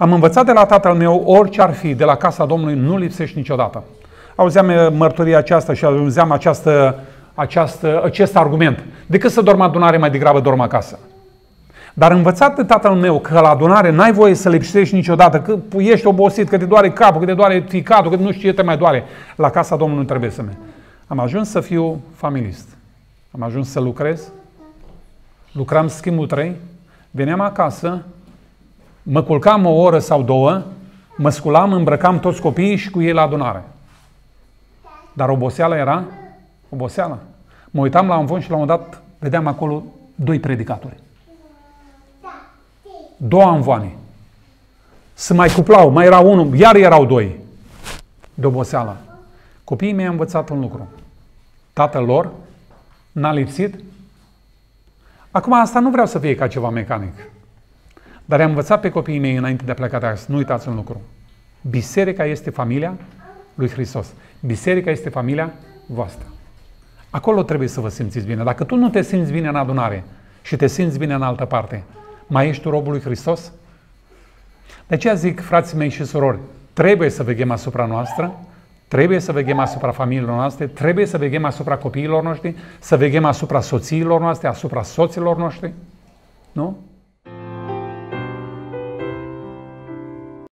Am învățat de la tatăl meu, orice ar fi, de la casa Domnului, nu lipsești niciodată. Auzeam uh, mărturia aceasta și auzeam această, această, acest argument. Decât să dorm adunare, mai degrabă dorm acasă. Dar învățat de tatăl meu că la adunare n-ai voie să lipsești niciodată, că ești obosit, că te doare capul, că te doare ficatul, că nu știu ce te mai doare. La casa Domnului nu trebuie să mergi. Am ajuns să fiu familist. Am ajuns să lucrez. Lucram schimbul 3. Veneam acasă, mă culcam o oră sau două, mă sculam, îmbrăcam toți copiii și cu ei la adunare. Dar oboseala era oboseala. Mă uitam la un von și la un moment dat vedeam acolo doi predicatori. Două anvoane. Se mai cuplau, mai era unul, iar erau doi. De oboseală. Copiii mei au învățat un lucru. Tatăl lor n-a lipsit. Acum asta nu vreau să fie ca ceva mecanic. Dar am învățat pe copiii mei înainte de a pleca de acasă. Nu uitați un lucru. Biserica este familia lui Hristos. Biserica este familia voastră. Acolo trebuie să vă simțiți bine. Dacă tu nu te simți bine în adunare și te simți bine în altă parte, mai ești tu robul lui Hristos? De aceea zic, frații mei și surori, trebuie să veghem asupra noastră, trebuie să veghem asupra familiilor noastre, trebuie să veghem asupra copiilor noștri, să veghem asupra soțiilor noastre, asupra soților noștri. Nu?